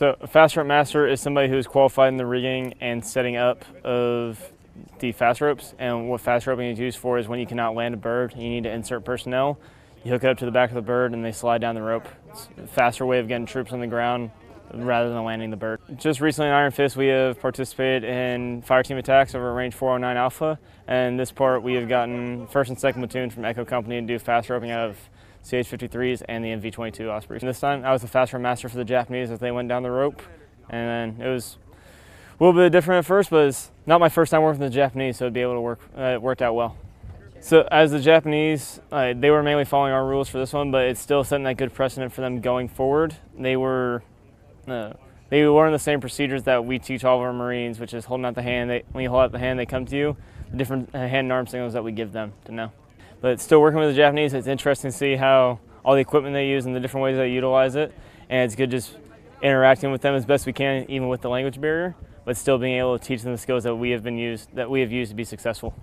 So a fast rope master is somebody who is qualified in the rigging and setting up of the fast ropes. And what fast roping is used for is when you cannot land a bird, you need to insert personnel. You hook it up to the back of the bird and they slide down the rope. It's a faster way of getting troops on the ground rather than landing the bird. Just recently in Iron Fist, we have participated in fire team attacks over range 409 Alpha, and this part we have gotten first and second platoon from Echo Company to do fast roping out of CH-53s and the MV-22 Ospreys. This time I was the fast rope master for the Japanese as they went down the rope, and then it was a little bit different at first, but it's not my first time working with the Japanese, so to be able to work, uh, it worked out well. So as the Japanese, uh, they were mainly following our rules for this one, but it's still setting that good precedent for them going forward. They were uh, they learn the same procedures that we teach all of our Marines, which is holding out the hand. They, when you hold out the hand, they come to you. The different hand and arm signals that we give them to know. But still working with the Japanese, it's interesting to see how all the equipment they use and the different ways they utilize it. And it's good just interacting with them as best we can, even with the language barrier, but still being able to teach them the skills that we have been used that we have used to be successful.